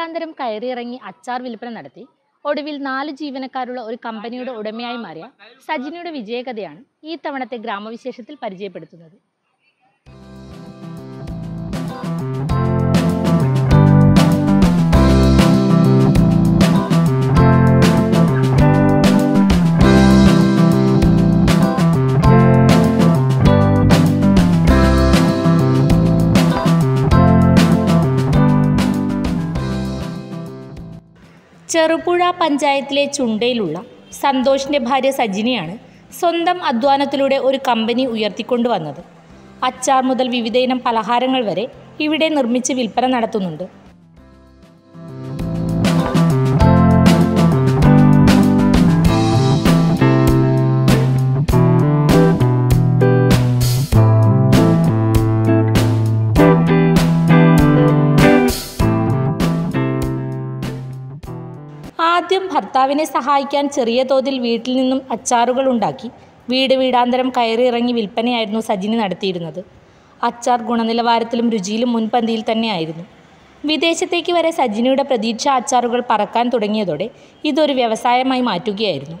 വീടാന്തരം കയറിയിറങ്ങി അച്ചാർ വിൽപ്പന നടത്തി. ഒടുവിൽ നാല് ജീവനക്കാരുള്ള ഒരു കമ്പനിയുടെ ഉടമയായി മാറിയ സജിനിയുടെ വിജയകഥയാണ് ഈ തവണത്തെ ഗ്രാമവിശേഷത്തിൽ പരിചയപ്പെടുത്തുന്നത്. ചെറുപുഴ പഞ്ചായത്തിലെ ചുണ്ടയിലുള്ള സന്തോഷിന്റെ ഭാര്യ സജിനിയാണ് സ്വന്തം അധ്വാനത്തിലൂടെ ഒരു കമ്പനി ഉയർത്തിക്കൊണ്ടുവന്നത്. അച്ചാർ മുതൽ വിവിധയിനം പലഹാരങ്ങൾ വരെ ഇവിടെ നിർമ്മിച്ച് വിൽപ്പന നടത്തുന്നുണ്ട്. ആദ്യം ഭർത്താവിനെ സഹായിക്കാൻ ചെറിയ തോതിൽ വീട്ടിൽ നിന്നും അച്ചാറുകൾ ഉണ്ടാക്കി. വീട് വീടാന്തരം കയറിയിറങ്ങി വിൽപ്പനയായിരുന്നു സജിനി നടത്തിയിരുന്നത്. അച്ചാർ ഗുണനിലവാരത്തിലും രുചിയിലും മുൻപന്തിയിൽ തന്നെയായിരുന്നു. വിദേശത്തേക്ക് വരെ സജിനിയുടെ പ്രതീക്ഷ അച്ചാറുകൾ പറക്കാൻ തുടങ്ങിയതോടെ ഇതൊരു വ്യവസായമായി മാറ്റുകയായിരുന്നു.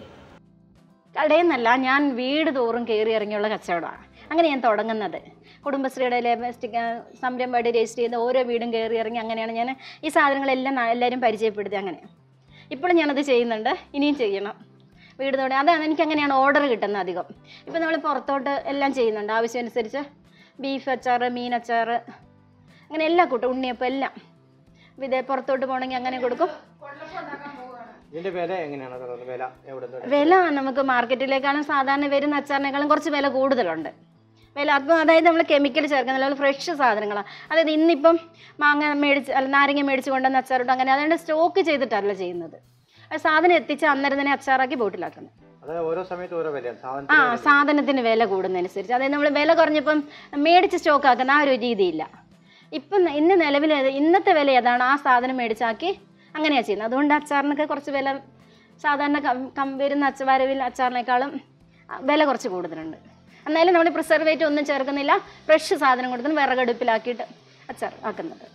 കടയെന്നല്ല ഞാൻ വീട് തോറും കയറി ഇറങ്ങിയുള്ള കച്ചവടമാണ്. അങ്ങനെ ഞാൻ തുടങ്ങുന്നത്. കുടുംബശ്രീയുടെ ലേബസ്റ്റിക് സംരംഭമായിട്ട് രജിസ്റ്റർ ചെയ്ത് ഓരോ വീടും കയറി ഇറങ്ങി അങ്ങനെയാണ് ഞാൻ ഈ സാധനങ്ങളെല്ലാം എല്ലാവരും പരിചയപ്പെടുത്തി അങ്ങനെ. ഇപ്പോഴും ഞാനത് ചെയ്യുന്നുണ്ട് ഇനിയും ചെയ്യണം. വീട് തോടെ അതാണ് എനിക്ക് അങ്ങനെയാണ് ഓർഡർ കിട്ടുന്നത് അധികം. ഇപ്പം നമ്മൾ പുറത്തോട്ട് എല്ലാം ചെയ്യുന്നുണ്ട്. ആവശ്യമനുസരിച്ച് ബീഫ് അച്ചാർ മീൻ അച്ചാർ അങ്ങനെ എല്ലാ കൂട്ടും ഉണ്ണിയപ്പം എല്ലാം. ഇതേ പുറത്തോട്ട് പോകണമെങ്കിൽ അങ്ങനെ കൊടുക്കും. വില നമുക്ക് മാർക്കറ്റിലേക്കാളും സാധാരണ വരുന്ന അച്ചാറിനേക്കാളും കുറച്ച് വില കൂടുതലുണ്ട്. അപ്പം അതായത് നമ്മൾ കെമിക്കൽ ചേർക്കുന്നില്ല നമ്മൾ ഫ്രഷ് സാധനങ്ങളാണ് അതായത് ഇന്നിപ്പം മാങ്ങ മേടിച്ച് അല്ല നാരങ്ങ മേടിച്ച് കൊണ്ടുവന്ന അച്ചാറുണ്ട് അങ്ങനെ അതുകൊണ്ട് സ്റ്റോക്ക് ചെയ്തിട്ടല്ല ചെയ്യുന്നത്. അത് സാധനം എത്തിച്ച് അന്നേരം തന്നെ അച്ചാറാക്കി ബോട്ടിലാക്കുന്നത്. ആ സാധനത്തിന് വില കൂടുന്നതനുസരിച്ച്. അതായത് നമ്മൾ വില കുറഞ്ഞപ്പം മേടിച്ച് സ്റ്റോക്ക് ആക്കുന്ന ആ ഒരു രീതിയില്ല. ഇപ്പം ഇന്ന് നിലവിൽ ഇന്നത്തെ വില ഏതാണ്? ആ സാധനം മേടിച്ചാക്കി അങ്ങനെയാണ് ചെയ്യുന്നത്. അതുകൊണ്ട് അച്ചാറിനൊക്കെ കുറച്ച് വില സാധാരണ കം- കം വരുന്ന അച്ച വരവിൽ അച്ചാറിനേക്കാളും വില കുറച്ച് കൂടുതലുണ്ട്. എന്നാലും നമ്മൾ പ്രിസർവേറ്റീവ് ഒന്നും ചേർക്കുന്നില്ല. ഫ്രഷ് സാധനം കൊടുക്കുന്നു വിറകടുപ്പിലാക്കിയിട്ട് അച്ചാർ ആക്കുന്നത്.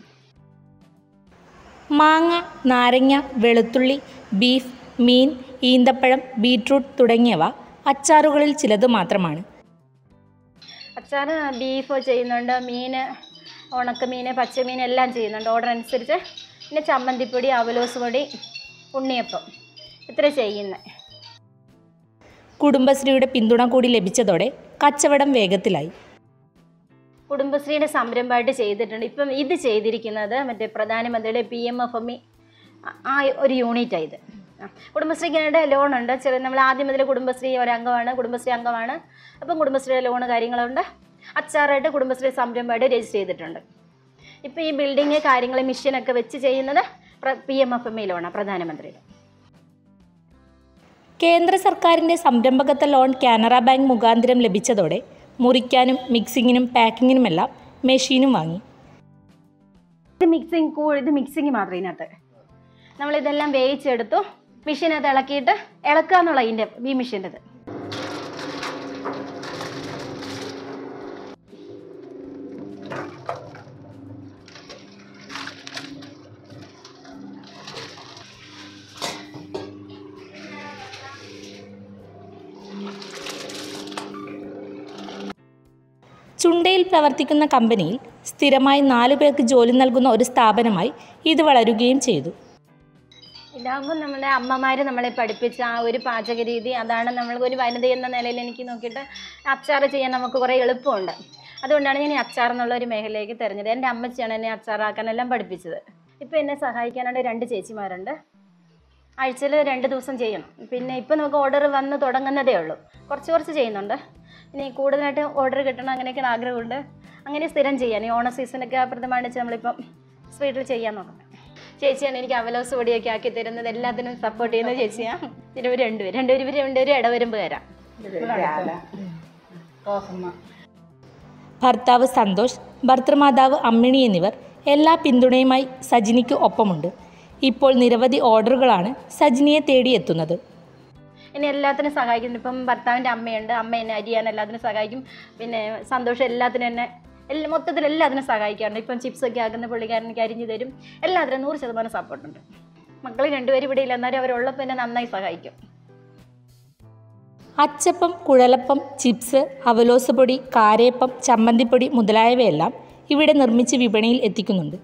മാങ്ങ നാരങ്ങ വെളുത്തുള്ളി ബീഫ് മീൻ ഈന്തപ്പഴം ബീട്രൂട്ട് തുടങ്ങിയവ അച്ചാറുകളിൽ ചിലത് മാത്രമാണ്. അച്ചാർ ബീഫ് ചെയ്യുന്നുണ്ട് മീൻ ഉണക്കമീൻ പച്ചമീൻ എല്ലാം ചെയ്യുന്നുണ്ട്. ഓർഡർ അനുസരിച്ച് പിന്നെ ചമ്മന്തിപ്പൊടി അവലോസ് പൊടി ഉണ്ണിയപ്പം. ഇത്ര ചെയ്യുന്നത് കുടുംബശ്രീയുടെ പിന്തുണ കൂടി ലഭിച്ചതോടെ കച്ചവടം വേഗത്തിലായി. കുടുംബശ്രീയുടെ സംരംഭമായിട്ട് ചെയ്തിട്ടുണ്ട്. ഇപ്പം ഇത് ചെയ്തിരിക്കുന്നത് മറ്റേ പ്രധാനമന്ത്രിയുടെ പി എം എഫ് എം ആ ഒരു യൂണിറ്റാണ് ഇത്. ലോൺ ലോണുണ്ട്. ചെറിയ നമ്മൾ ആദ്യം മുതൽ കുടുംബശ്രീ ഒരംഗമാണ് കുടുംബശ്രീ അംഗമാണ്. അപ്പം കുടുംബശ്രീയുടെ ലോണ് കാര്യങ്ങളുണ്ട്. അച്ചാറായിട്ട് കുടുംബശ്രീ സംരംഭമായിട്ട് രജിസ്റ്റർ ചെയ്തിട്ടുണ്ട്. ഇപ്പോൾ ഈ ബിൽഡിങ് കാര്യങ്ങൾ മിഷ്യനൊക്കെ വെച്ച് ചെയ്യുന്നത് P M F M E ലോണാണ് പ്രധാനമന്ത്രിയുടെ. കേന്ദ്ര സർക്കാരിന്റെ സംരംഭകത്വ ലോൺ കാനറ ബാങ്ക് മുഖാന്തരം ലഭിച്ചതോടെ മുറിക്കാനും മിക്സിങ്ങിനും പാക്കിങ്ങിനുമെല്ലാം മെഷീനും വാങ്ങി. ഇത് മിക്സിങ് ഇത് മിക്സിങ് മാത്രം ഇതിനകത്ത്. നമ്മളിതെല്ലാം വേവിച്ചെടുത്തു. മെഷീനകത്ത് ഇളക്കിയിട്ട് ഇളക്കുക എന്നുള്ള ഇതിന്റെ ഈ മെഷീന്റെത്. ചുണ്ടയിൽ പ്രവർത്തിക്കുന്ന കമ്പനിയിൽ സ്ഥിരമായി നാലു പേർക്ക് ജോലി നൽകുന്ന ഒരു സ്ഥാപനമായി ഇത് വളരുകയും ചെയ്തു. ഇതാകുമ്പോൾ നമ്മുടെ അമ്മമാർ നമ്മളെ പഠിപ്പിച്ച ആ ഒരു പാചക രീതി അതാണ് നമ്മൾ ഒരു വനിത എന്ന നിലയിൽ എനിക്ക് നോക്കിയിട്ട് അച്ചാർ ചെയ്യാൻ നമുക്ക് കുറേ എളുപ്പമുണ്ട്. അതുകൊണ്ടാണ് ഞാൻ ഈ അച്ചാർ എന്നുള്ള ഒരു മേഖലയിലേക്ക് തിരഞ്ഞത്. എന്റെ അമ്മച്ചിയാണ് എന്നെ അച്ചാറാക്കാനെല്ലാം പഠിപ്പിച്ചത്. ഇപ്പോൾ എന്നെ സഹായിക്കാനായിട്ട് രണ്ട് ചേച്ചിമാരുണ്ട്. ആഴ്ചയിൽ രണ്ട് ദിവസം ചെയ്യണം. പിന്നെ ഇപ്പം നമുക്ക് ഓർഡർ വന്ന് തുടങ്ങുന്നതേ ഉള്ളൂ. കുറച്ച് കുറച്ച് ചെയ്യുന്നുണ്ട്. ഇനി കൂടുതലായിട്ട് ഓർഡർ കിട്ടണം അങ്ങനെയൊക്കെയാണ് ആഗ്രഹമുണ്ട്. അങ്ങനെ സ്ഥിരം ചെയ്യാൻ ഈ ഓണ സീസണൊക്കെ പ്രഥമാണിച്ച് നമ്മളിപ്പം സ്വീറ്റിൽ ചെയ്യാൻ നോക്കുന്നത് ചേച്ചിയാണ് എനിക്ക് അവലോസ് പൊടിയൊക്കെ ആക്കി തരുന്നത്. എല്ലാത്തിനും സപ്പോർട്ട് ചെയ്യുന്ന ചേച്ചിയാണ് രണ്ടുപേർ രണ്ടുപേരും. രണ്ടുപേരും ഇവർ രണ്ടുപേരും ഇടവരുമ്പ് തരാം ഭർത്താവ് സന്തോഷ് ഭർത്തൃമാതാവ് അമ്മിണി എന്നിവർ എല്ലാ പിന്തുണയുമായി സജിനിക്ക് ഒപ്പമുണ്ട്. ഇപ്പോൾ നിരവധി ഓർഡറുകളാണ് സജിനിയെ തേടിയെത്തുന്നത്. എന്നെ എല്ലാത്തിനും സഹായിക്കുന്നു ഇപ്പം ഭർത്താവിന്റെ അമ്മയുണ്ട്. അമ്മ എന്നെ അരിയാൻ എല്ലാത്തിനും സഹായിക്കും. പിന്നെ സന്തോഷം എല്ലാത്തിനും എന്നെ എല്ലാ മൊത്തത്തിൽ എല്ലാത്തിനും സഹായിക്കാറുണ്ട്. ഇപ്പം ചിപ്സൊക്കെ ആക്കുന്ന പുള്ളിക്കാരനൊക്കെ അരിഞ്ഞു തരും. എല്ലാത്തിനും നൂറ് ശതമാനം സപ്പോർട്ടുണ്ട് മക്കൾ രണ്ടുപേരും ഇവിടെ ഇല്ല. എന്നാലും അവരുള്ളപ്പോൾ എന്നെ നന്നായി സഹായിക്കും. അച്ചപ്പം കുഴലപ്പം ചിപ്സ് അവലോസ പൊടി കാരയപ്പം ചമ്മന്തിപ്പൊടി മുതലായവയെല്ലാം ഇവിടെ നിർമ്മിച്ച് വിപണിയിൽ എത്തിക്കുന്നുണ്ട്.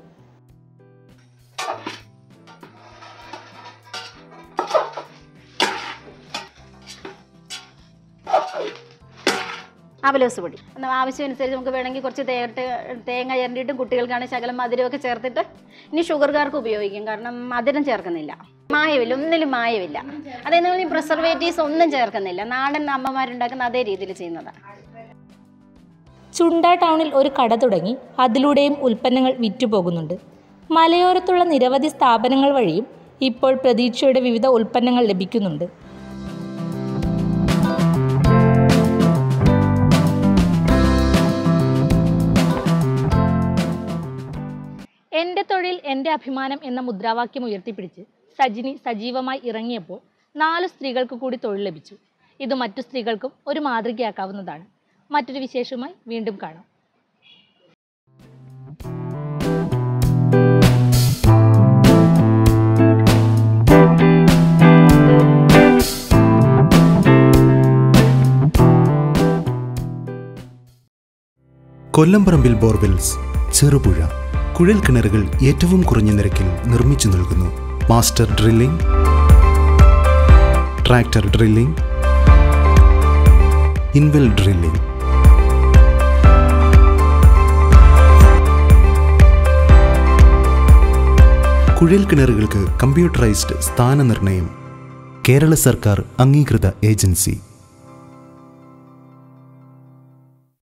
അവലോസ് പൊടി. ആവശ്യമനുസരിച്ച് നമുക്ക് വേണമെങ്കിൽ കുറച്ച് തേട്ട് തേങ്ങ ഇരണ്ടിട്ടും കുട്ടികൾക്കാണെങ്കിൽ ശകലം മധുരമൊക്കെ ചേർത്തിട്ട് ഇനി ഷുഗർകാർക്ക് ഉപയോഗിക്കും. കാരണം മധുരം ചേർക്കുന്നില്ല. മായമില്ല ഒന്നിലും മായമില്ല അതായത് നമ്മൾ ഈ പ്രിസർവേറ്റീവ്സ് ഒന്നും ചേർക്കുന്നില്ല. നാടൻ അമ്മമാരുണ്ടാക്കുന്ന അതേ രീതിയിൽ ചെയ്യുന്നതാണ്. ചുണ്ട ടൗണിൽ ഒരു കട തുടങ്ങി അതിലൂടെയും ഉൽപ്പന്നങ്ങൾ വിറ്റുപോകുന്നുണ്ട്. മലയോരത്തുള്ള നിരവധി സ്ഥാപനങ്ങൾ വഴിയും ഇപ്പോൾ പ്രതീക്ഷയുടെ വിവിധ ഉൽപ്പന്നങ്ങൾ ലഭിക്കുന്നുണ്ട്. എന്റെ തൊഴിൽ എന്റെ അഭിമാനം എന്ന മുദ്രാവാക്യം ഉയർത്തിപ്പിടിച്ച് സജിനി സജീവമായി ഇറങ്ങിയപ്പോൾ നാല് സ്ത്രീകൾക്ക് കൂടി തൊഴിൽ ലഭിച്ചു. ഇത് മറ്റു സ്ത്രീകൾക്കും ഒരു മാതൃകയാക്കാവുന്നതാണ്. മറ്റൊരു വിശേഷവുമായി വീണ്ടും കാണാം. കൊല്ലംപറമ്പിൽ ബോർവെൽസ് ചെറുപുഴ. കുഴൽ കിണറുകൾ ഏറ്റവും കുറഞ്ഞ നിരക്കിൽ നിർമ്മിച്ചു നൽകുന്നു. Master drilling tractor drilling inwell drilling. കുഴൽ കിണറുകൾക്ക് കമ്പ്യൂട്ടറൈസ്ഡ് സ്ഥാനനിർണയം കേരള സർക്കാർ അംഗീകൃത ഏജൻസി.